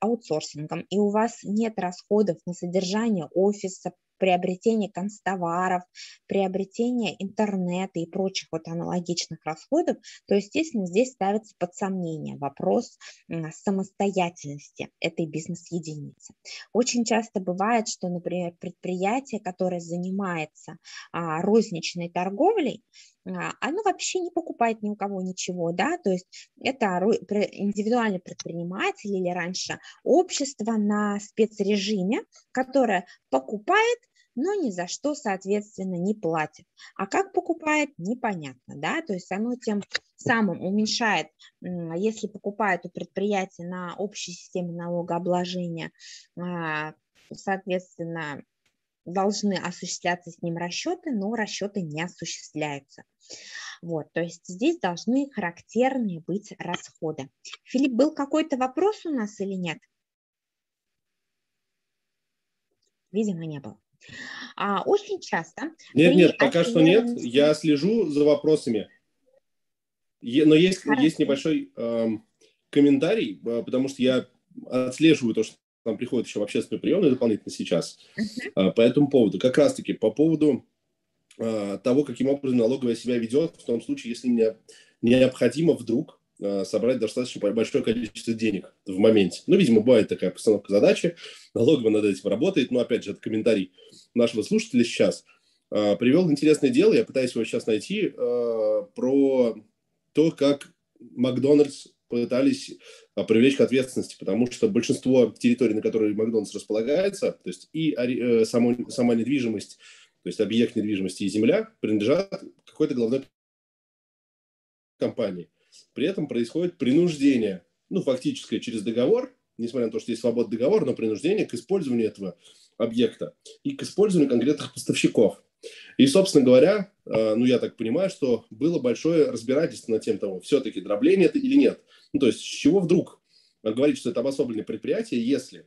аутсорсингом, и у вас нет расходов на содержание офиса, приобретение констоваров, приобретение интернета и прочих вот аналогичных расходов, то, естественно, здесь ставится под сомнение вопрос самостоятельности этой бизнес-единицы. Очень часто бывает, что, например, предприятие, которое занимается а, розничной торговлей, а, оно вообще не покупает ни у кого ничего, да, то есть это индивидуальный предприниматель или раньше общество на спецрежиме, которое покупает но ни за что, соответственно, не платит. А как покупает, непонятно, да, то есть оно тем самым уменьшает, если покупает у предприятия на общей системе налогообложения, а, соответственно, должны осуществляться с ним расчеты, но расчеты не осуществляются. Вот, то есть здесь должны характерные быть расходы. Филипп, был какой-то вопрос у нас или нет? Видимо, не было. А, очень часто... Нет, нет, пока что нет. Я слежу за вопросами. Но есть, есть небольшой э, комментарий, а, потому что я отслеживаю то, что там приходит еще в общественные приемы дополнительно сейчас. Uh-huh. По этому поводу. Как раз-таки по поводу э, того, каким образом налоговая себя ведет в том случае, если мне необходимо вдруг Э, собрать достаточно большое количество денег в моменте. Ну, видимо, бывает такая постановка задачи, налоговая над этим работает, но, опять же, это комментарий нашего слушателя сейчас. Э, привел интересное дело, я пытаюсь его сейчас найти, э, про то, как Макдональдс пытались привлечь к ответственности, потому что большинство территорий, на которой Макдональдс располагается, то есть и само, сама недвижимость, то есть объект недвижимости и земля принадлежат какой-то головной компании. При этом происходит принуждение, ну, фактическое через договор, несмотря на то, что есть свободный договор, но принуждение к использованию этого объекта и к использованию конкретных поставщиков. И, собственно говоря, э, ну, я так понимаю, что было большое разбирательство на тем того, все-таки дробление это или нет. Ну, то есть, с чего вдруг говорить, что это обособленное предприятие, если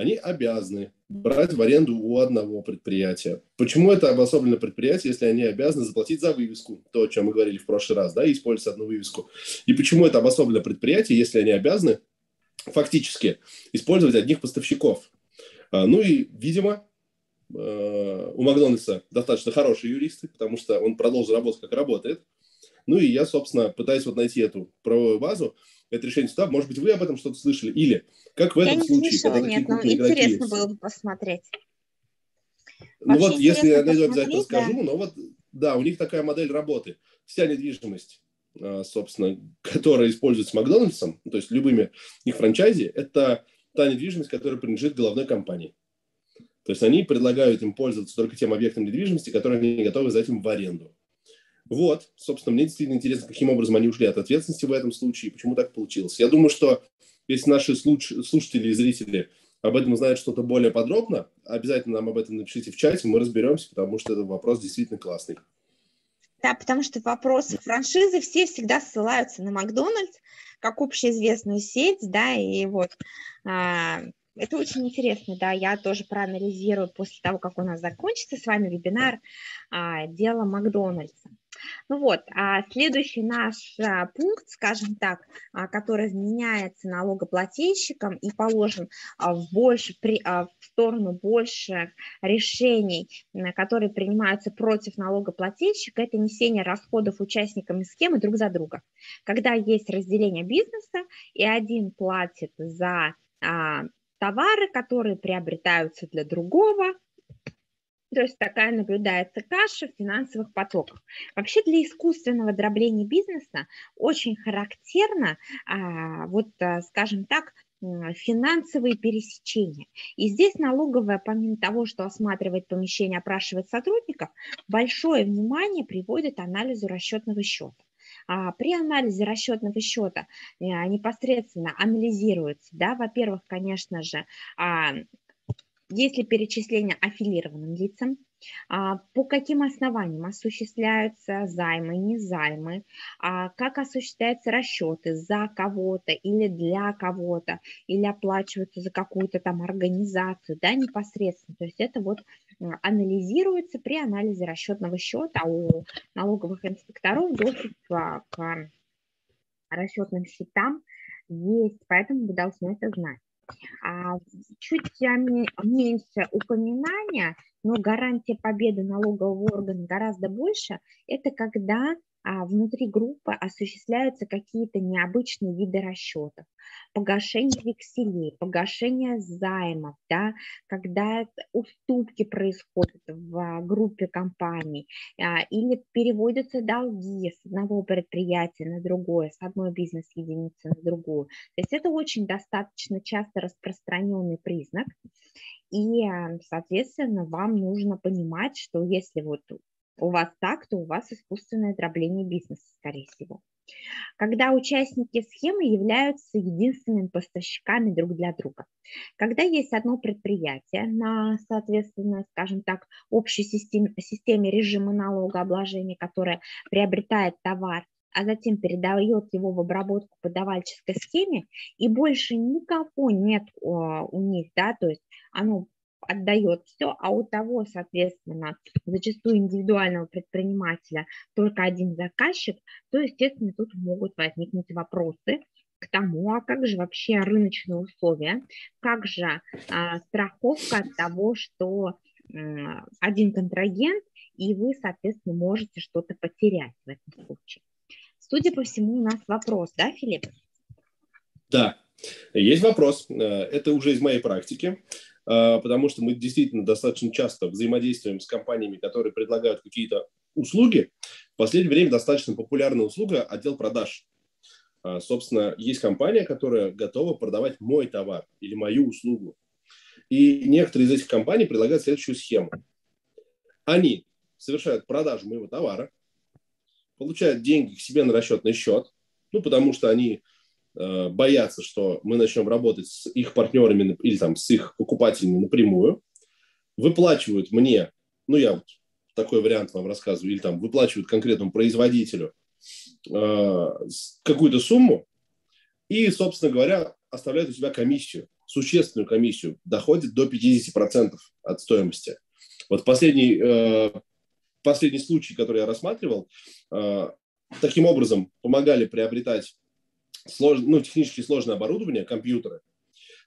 они обязаны брать в аренду у одного предприятия. Почему это обособленное предприятие, если они обязаны заплатить за вывеску, то, о чем мы говорили в прошлый раз, да, использовать одну вывеску. И почему это обособленное предприятие, если они обязаны фактически использовать одних поставщиков. А, ну и, видимо, э, у Макдональдса достаточно хорошие юристы, потому что он продолжил работать, как работает. Ну и я, собственно, пытаюсь вот найти эту правовую базу, это решение суда. Может быть, вы об этом что-то слышали? Или как в этом я случае, слышала, когда нет, такие но интересно есть? было бы посмотреть. Ну Вообще вот, если я найду, обязательно скажу, да. но вот, да, у них такая модель работы. Вся недвижимость, а, собственно, которая используется Макдональдсом, то есть любыми их франчайзи, это та недвижимость, которая принадлежит головной компании. То есть они предлагают им пользоваться только тем объектом недвижимости, который они готовы за этим в аренду. Вот, собственно, мне действительно интересно, каким образом они ушли от ответственности в этом случае, почему так получилось. Я думаю, что если наши слушатели и зрители об этом узнают что-то более подробно, обязательно нам об этом напишите в чате, мы разберемся, потому что этот вопрос действительно классный. Да, потому что вопросы франшизы все всегда ссылаются на Макдональдс, как общеизвестную сеть, да, и вот а, это очень интересно, да, я тоже проанализирую после того, как у нас закончится с вами вебинар а, дело Макдональдса. Ну вот, а следующий наш а, пункт, скажем так, а, который изменяется налогоплательщикам и положен а, в, больше, в сторону больше решений, которые принимаются против налогоплательщика, это несение расходов участниками схемы друг за друга. Когда есть разделение бизнеса, и один платит за товары, которые приобретаются для другого, то есть такая наблюдается каша в финансовых потоках. Вообще для искусственного дробления бизнеса очень характерно, а, вот, а, скажем так, финансовые пересечения. И здесь налоговая, помимо того, что осматривает помещение, опрашивает сотрудников, большое внимание приводит анализу расчетного счета. А при анализе расчетного счета э, непосредственно анализируется, да, во-первых, конечно же, а, если перечисление аффилированным лицам, а, по каким основаниям осуществляются займы, не займы, а, как осуществляются расчеты за кого-то или для кого-то, или оплачиваются за какую-то там организацию, да, непосредственно. То есть это вот анализируется при анализе расчетного счета, а у налоговых инспекторов доступ к расчетным счетам есть, поэтому вы должны это знать. А, чуть меньше упоминания, но гарантия победы налогового органа гораздо больше, это когда внутри группы осуществляются какие-то необычные виды расчетов, погашение векселей, погашение займов, да, когда уступки происходят в группе компаний, а, или переводятся долги с одного предприятия на другое, с одной бизнес-единицы на другую. То есть это очень достаточно часто распространенный признак, и, соответственно, вам нужно понимать, что если вот у вас так, то у вас искусственное дробление бизнеса, скорее всего. Когда участники схемы являются единственными поставщиками друг для друга. Когда есть одно предприятие на, соответственно, скажем так, общей системе, системе режима налогообложения, которое приобретает товар а затем передает его в обработку по давальческой схеме, и больше никого нет у них, да, то есть оно отдает все, а у того, соответственно, зачастую индивидуального предпринимателя только один заказчик, то, естественно, тут могут возникнуть вопросы к тому, а как же вообще рыночные условия, как же а, страховка от того, что а, один контрагент, и вы, соответственно, можете что-то потерять в этом случае. Судя по всему, у нас вопрос, да, Филипп? Да, есть вопрос. Э, это уже из моей практики. А, потому что мы действительно достаточно часто взаимодействуем с компаниями, которые предлагают какие-то услуги. В последнее время достаточно популярная услуга – отдел продаж. А, собственно, есть компания, которая готова продавать мой товар или мою услугу. И некоторые из этих компаний предлагают следующую схему. Они совершают продажу моего товара, получают деньги к себе на расчетный счет, ну, потому что они Э, боятся, что мы начнем работать с их партнерами или там с их покупателями напрямую, выплачивают мне, ну я вот такой вариант вам рассказываю, или там выплачивают конкретному производителю э, какую-то сумму и, собственно говоря, оставляют у себя комиссию, существенную комиссию, доходит до 50% от стоимости. Вот последний, э, последний случай, который я рассматривал, э, таким образом помогали приобретать слож, ну, технически сложное оборудование, компьютеры.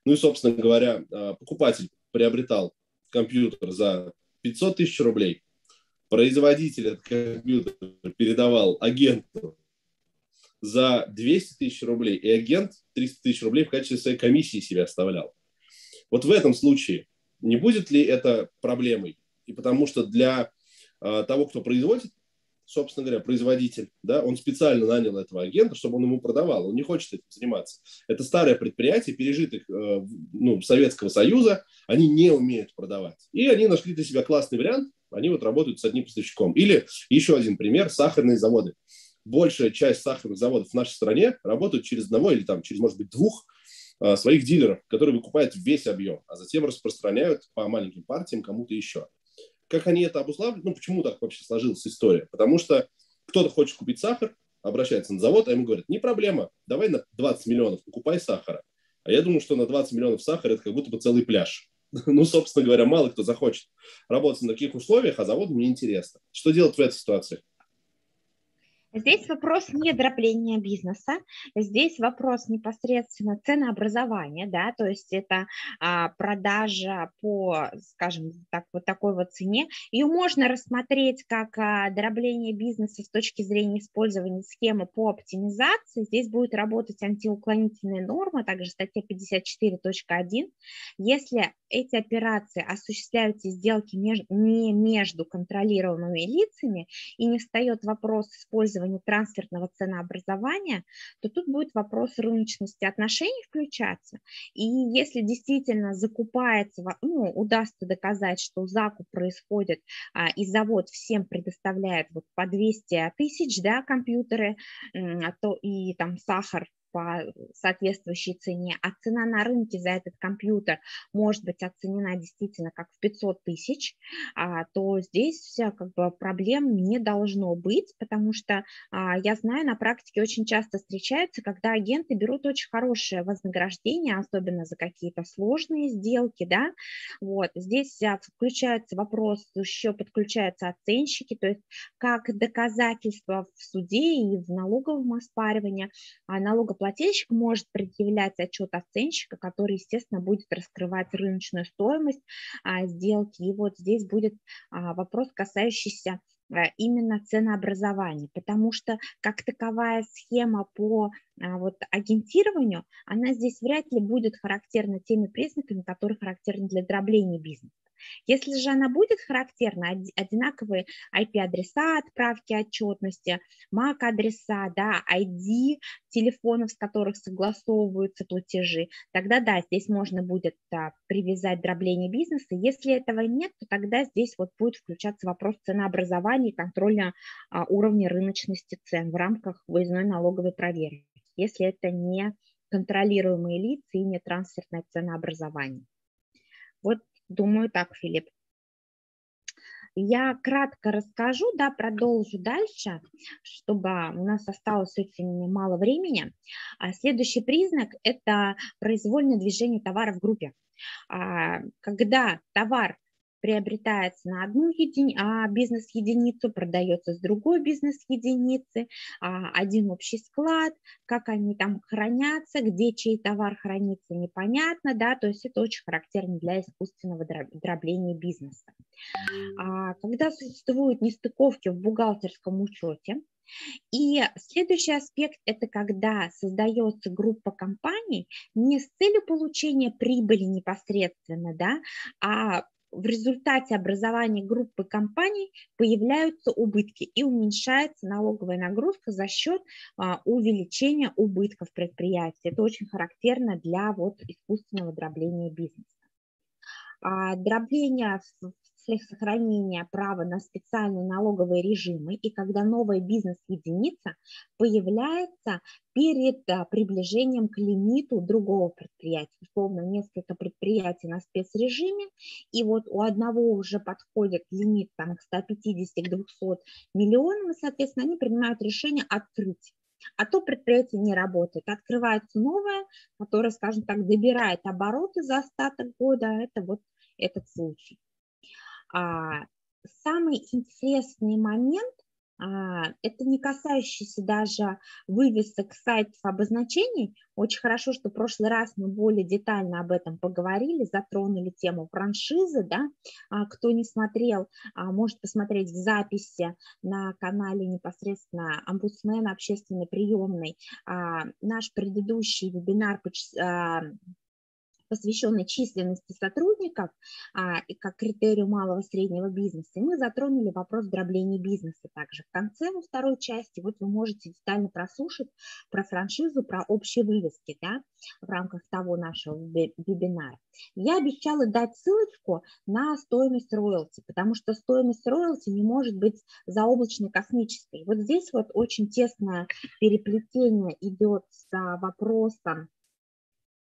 Ну и, собственно говоря, а, покупатель приобретал компьютер за 500 тысяч рублей, производитель этот компьютер передавал агенту за 200 тысяч рублей, и агент 300 тысяч рублей в качестве своей комиссии себе оставлял. Вот в этом случае не будет ли это проблемой? И потому что для э, того, кто производит собственно говоря, производитель, да, он специально нанял этого агента, чтобы он ему продавал. Он не хочет этим заниматься. Это старое предприятие, пережитых э, ну, Советского Союза, они не умеют продавать. И они нашли для себя классный вариант, Они вот работают с одним поставщиком. Или еще один пример – сахарные заводы. Большая часть сахарных заводов в нашей стране работают через одного или там через, может быть, двух а, своих дилеров, которые выкупают весь объем, а затем распространяют по маленьким партиям кому-то еще. Как они это обуславливают? Ну, почему так вообще сложилась история? Потому что кто-то хочет купить сахар, обращается на завод, а ему говорят, не проблема, давай на 20 миллионов покупай сахара. А я думаю, что на 20 миллионов сахара это как будто бы целый пляж. Ну, собственно говоря, мало кто захочет работать на таких условиях, а заводу неинтересно. Что делать в этой ситуации? Здесь вопрос не дробления бизнеса, здесь вопрос непосредственно ценообразования, да, то есть это а, продажа по, скажем так, вот такой вот цене. Ее можно рассмотреть как а, дробление бизнеса с точки зрения использования схемы по оптимизации. Здесь будет работать антиуклонительная норма, также статья 54.1. Если эти операции осуществляются сделки меж, не между контролируемыми лицами и не встает вопрос использования использовании трансферного ценообразования, то тут будет вопрос рыночности отношений включаться. И если действительно закупается, ну, удастся доказать, что закуп происходит, а, и завод всем предоставляет вот по 200 тысяч да, компьютеры, а то и там сахар по соответствующей цене, а цена на рынке за этот компьютер может быть оценена действительно как в 500 тысяч, а, то здесь как бы проблем не должно быть, потому что а, я знаю, на практике очень часто встречается, когда агенты берут очень хорошее вознаграждение, особенно за какие-то сложные сделки, да, вот, здесь а, включается вопрос, еще подключаются оценщики, то есть как доказательство в суде и в налоговом оспаривании, налогоплательщик налогоплательщик может предъявлять отчет оценщика, который, естественно, будет раскрывать рыночную стоимость а, сделки. И вот здесь будет а, вопрос, касающийся а, именно ценообразования, потому что как таковая схема по вот, агентированию, она здесь вряд ли будет характерна теми признаками, которые характерны для дробления бизнеса. Если же она будет характерна, одинаковые IP-адреса отправки отчетности, MAC-адреса, да, ID телефонов, с которых согласовываются платежи, тогда да, здесь можно будет да, привязать дробление бизнеса. Если этого нет, то тогда здесь вот будет включаться вопрос ценообразования и контроля а, уровня рыночности цен в рамках выездной налоговой проверки, если это не контролируемые лица и не трансферное ценообразование. Вот Думаю так, Филипп. Я кратко расскажу, да, продолжу дальше, чтобы у нас осталось очень мало времени. А следующий признак – это произвольное движение товара в группе. А, когда товар приобретается на одну еди... а, бизнес-единицу, продается с другой бизнес-единицы, а, один общий склад, как они там хранятся, где чей товар хранится, непонятно, да, то есть это очень характерно для искусственного дробления бизнеса. А, когда существуют нестыковки в бухгалтерском учете, и следующий аспект – это когда создается группа компаний не с целью получения прибыли непосредственно, да, а в результате образования группы компаний появляются убытки и уменьшается налоговая нагрузка за счет а, увеличения убытков предприятия. Это очень характерно для вот, искусственного дробления бизнеса. А, дробление в целях сохранения права на специальные налоговые режимы и когда новая бизнес-единица появляется перед а, приближением к лимиту другого предприятия. Условно, несколько предприятий на спецрежиме, и вот у одного уже подходит лимит там, к 150 к 200 миллионам, и, соответственно, они принимают решение открыть а то предприятие не работает. Открывается новое, которое, скажем так, добирает обороты за остаток года, это вот этот случай. А, самый интересный момент а, это не касающийся даже вывесок сайтов обозначений. Очень хорошо, что в прошлый раз мы более детально об этом поговорили, затронули тему франшизы. Да? А, кто не смотрел, может посмотреть в записи на канале непосредственно омбудсмена общественной приемной. Наш предыдущий вебинар посвященной численности сотрудников а, и как критерию малого и среднего бизнеса. И мы затронули вопрос дробления бизнеса также. В конце во второй части вот вы можете детально прослушать про франшизу, про общие вывески да, в рамках того нашего вебинара. Я обещала дать ссылочку на стоимость роялти, потому что стоимость роялти не может быть заоблачной космической. Вот здесь вот очень тесное переплетение идет с вопросом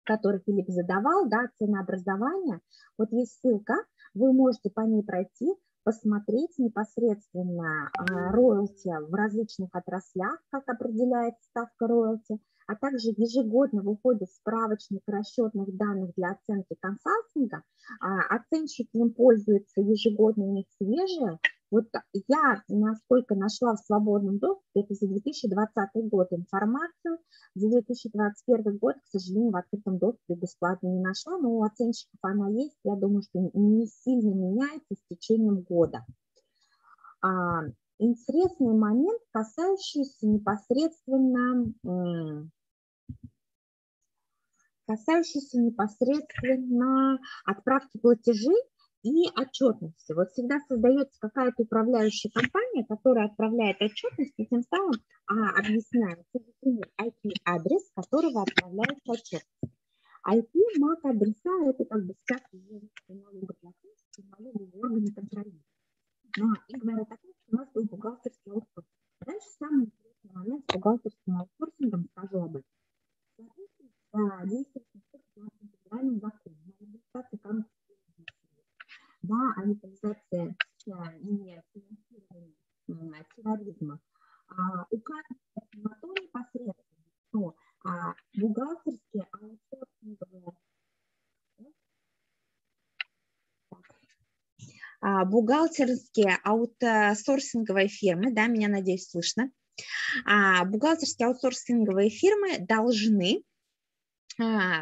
который Филипп задавал, да, ценообразование, вот есть ссылка, вы можете по ней пройти, посмотреть непосредственно а, роялти в различных отраслях, как определяется ставка роялти, а также ежегодно выходит справочник расчетных данных для оценки консалтинга. А, оценщики им пользуются ежегодно, у них свежие, вот я, насколько нашла в свободном доступе, это за 2020 год информацию, за 2021 год, к сожалению, в открытом доступе бесплатно не нашла, но у оценщиков она есть, я думаю, что не сильно меняется с течением года. А, интересный момент, касающийся непосредственно касающийся непосредственно отправки платежей и отчетности. Вот всегда создается какая-то управляющая компания, которая отправляет отчетность, и тем самым а, объясняется, IP-адрес, которого отправляется отчетность. IP, MAC-адреса – это как бы сейчас налогоплательщики, налоговые органы контролируют. Но и говоря что у нас был бухгалтерский аутсорсинг. Дальше самый интересный момент с бухгалтерским аутсорсингом, скажу об этом. Действующим федеральным законом, администрации да, авитализация и финансирование терроризма, а, указывает на то непосредственно, что а, бухгалтерские аутсорсинговые а, бухгалтерские аутсорсинговые фирмы, да, меня, надеюсь, слышно, а, бухгалтерские аутсорсинговые фирмы должны а,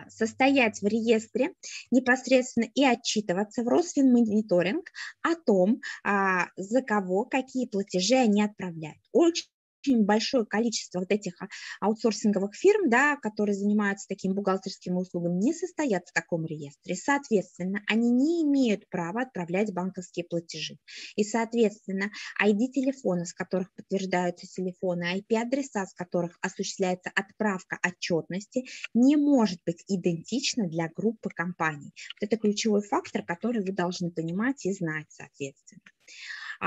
состоять в реестре непосредственно и отчитываться в Росфинмониторинг о том, а, за кого какие платежи они отправляют. Очень очень большое количество вот этих а, аутсорсинговых фирм, да, которые занимаются таким бухгалтерским услугами, не состоят в таком реестре. Соответственно, они не имеют права отправлять банковские платежи. И, соответственно, ID телефона, с которых подтверждаются телефоны, IP-адреса, с которых осуществляется отправка отчетности, не может быть идентична для группы компаний. это ключевой фактор, который вы должны понимать и знать, соответственно.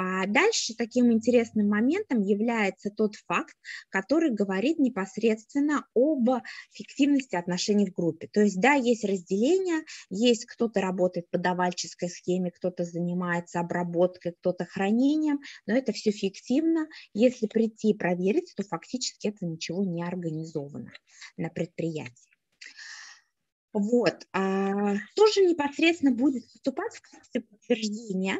А дальше таким интересным моментом является тот факт, который говорит непосредственно об фиктивности отношений в группе. То есть, да, есть разделение, есть кто-то работает по давальческой схеме, кто-то занимается обработкой, кто-то хранением, но это все фиктивно. Если прийти и проверить, то фактически это ничего не организовано на предприятии. Вот, а, тоже непосредственно будет выступать в качестве подтверждения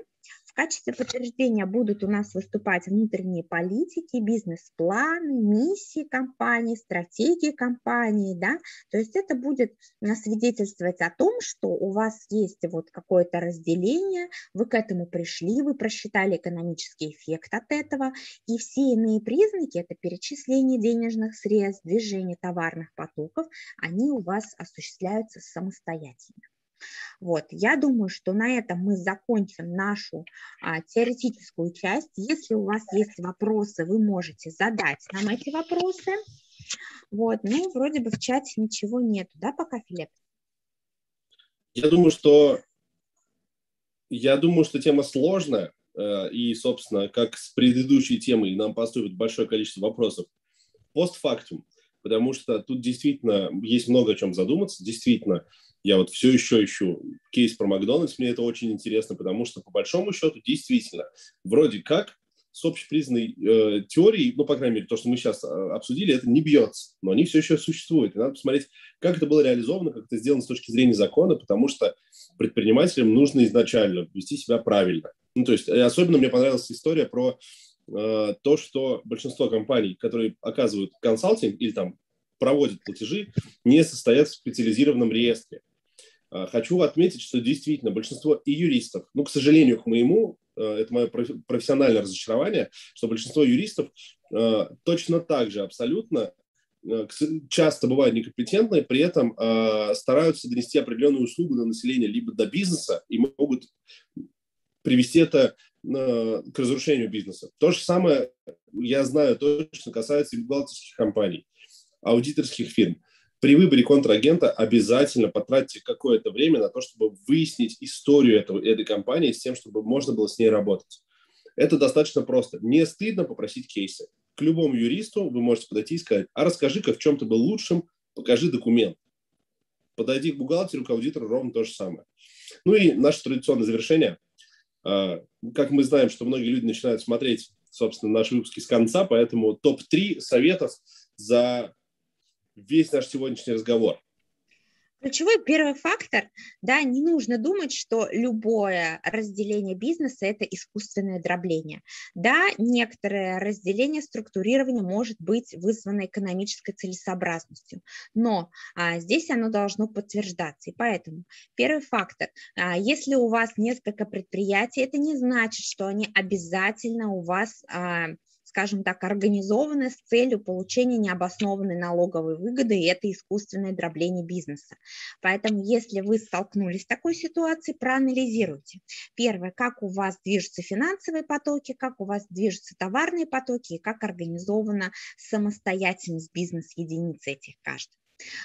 качестве подтверждения будут у нас выступать внутренние политики, бизнес-планы, миссии компании, стратегии компании, да, то есть это будет свидетельствовать о том, что у вас есть вот какое-то разделение, вы к этому пришли, вы просчитали экономический эффект от этого, и все иные признаки, это перечисление денежных средств, движение товарных потоков, они у вас осуществляются самостоятельно. Вот, я думаю, что на этом мы закончим нашу а, теоретическую часть. Если у вас есть вопросы, вы можете задать нам эти вопросы. Вот, ну, вроде бы в чате ничего нету, да, пока, Филипп? Я думаю, что я думаю, что тема сложная, э, и, собственно, как с предыдущей темой нам поступит большое количество вопросов постфактум, потому что тут действительно есть много о чем задуматься, действительно, я вот все еще ищу кейс про Макдональдс, мне это очень интересно, потому что, по большому счету, действительно, вроде как с общепризнанной э, теорией, ну, по крайней мере, то, что мы сейчас э, обсудили, это не бьется, но они все еще существуют. И надо посмотреть, как это было реализовано, как это сделано с точки зрения закона, потому что предпринимателям нужно изначально вести себя правильно. Ну, то есть, особенно мне понравилась история про э, то, что большинство компаний, которые оказывают консалтинг или там проводят платежи, не состоят в специализированном реестре. А, хочу отметить, что действительно большинство и юристов, ну, к сожалению, к моему, а, это мое профессиональное разочарование, что большинство юристов точно так же абсолютно часто бывают некомпетентны, при этом э, стараются донести определенную услугу на население либо до бизнеса и могут привести это э, к разрушению бизнеса. То же самое, я знаю, точно касается и бухгалтерских компаний, аудиторских фирм. При выборе контрагента обязательно потратьте какое-то время на то, чтобы выяснить историю этого, этой компании с тем, чтобы можно было с ней работать. Это достаточно просто. Не стыдно попросить кейсы. К любому юристу вы можете подойти и сказать, а расскажи-ка, в чем ты был лучшим, покажи документ. Подойди к бухгалтеру, к аудитору, ровно то же самое. Ну и наше традиционное завершение. А, как мы знаем, что многие люди начинают смотреть, собственно, наши выпуски с конца, поэтому топ-3 советов за весь наш сегодняшний разговор. Ключевой первый фактор, да, не нужно думать, что любое разделение бизнеса – это искусственное дробление. Да, некоторое разделение структурирования может быть вызвано экономической целесообразностью, но а, здесь оно должно подтверждаться. И поэтому первый фактор, а, если у вас несколько предприятий, это не значит, что они обязательно у вас а, скажем так, организованы с целью получения необоснованной налоговой выгоды, и это искусственное дробление бизнеса. Поэтому, если вы столкнулись с такой ситуацией, проанализируйте. Первое, как у вас движутся финансовые потоки, как у вас движутся товарные потоки, и как организована самостоятельность бизнес-единицы этих каждых.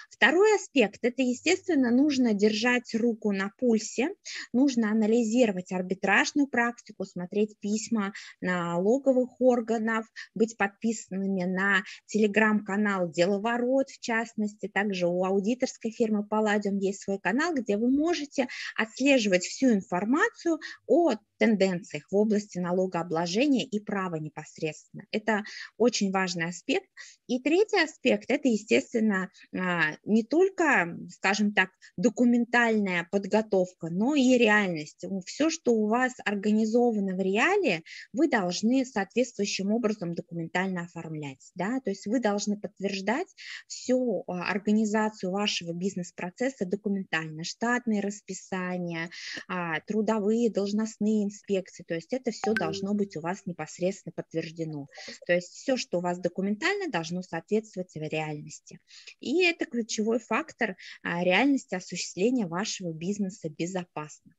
Второй аспект – это, естественно, нужно держать руку на пульсе, нужно анализировать арбитражную практику, смотреть письма налоговых органов, быть подписанными на телеграм-канал «Деловорот», в частности, также у аудиторской фирмы «Палладиум» есть свой канал, где вы можете отслеживать всю информацию о тенденциях в области налогообложения и права непосредственно. Это очень важный аспект. И третий аспект – это, естественно, а, не только, скажем так, документальная подготовка, но и реальность. Все, что у вас организовано в реале, вы должны соответствующим образом документально оформлять. Да? То есть вы должны подтверждать всю а, организацию вашего бизнес-процесса документально, штатные расписания, а, трудовые, должностные инспекции, то есть это все должно быть у вас непосредственно подтверждено. То есть все, что у вас документально, должно соответствовать реальности. И это ключевой фактор а, реальности осуществления вашего бизнеса безопасно.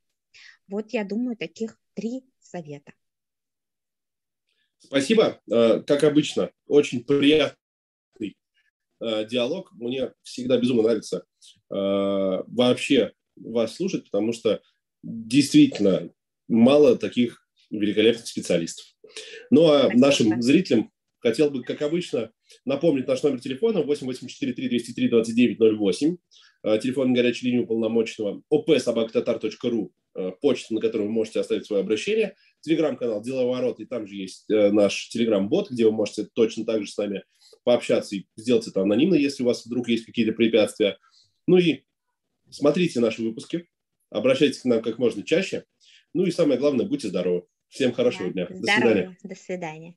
Вот я думаю, таких три совета. Спасибо. Э, как обычно, очень приятный э, диалог. Мне всегда безумно нравится э, вообще вас слушать, потому что действительно мало таких великолепных специалистов. Ну а Спасибо. нашим зрителям хотел бы, как обычно, напомнить наш номер телефона 8843-203-2908, э, телефон горячей линии уполномоченного opsobaktatar.ru, э, почта, на которую вы можете оставить свое обращение, телеграм-канал «Деловорот», и там же есть э, наш телеграм-бот, где вы можете точно так же с нами пообщаться и сделать это анонимно, если у вас вдруг есть какие-то препятствия. Ну и смотрите наши выпуски, обращайтесь к нам как можно чаще – ну и самое главное, будьте здоровы. Всем хорошего да, дня. До здоровья. свидания. До свидания.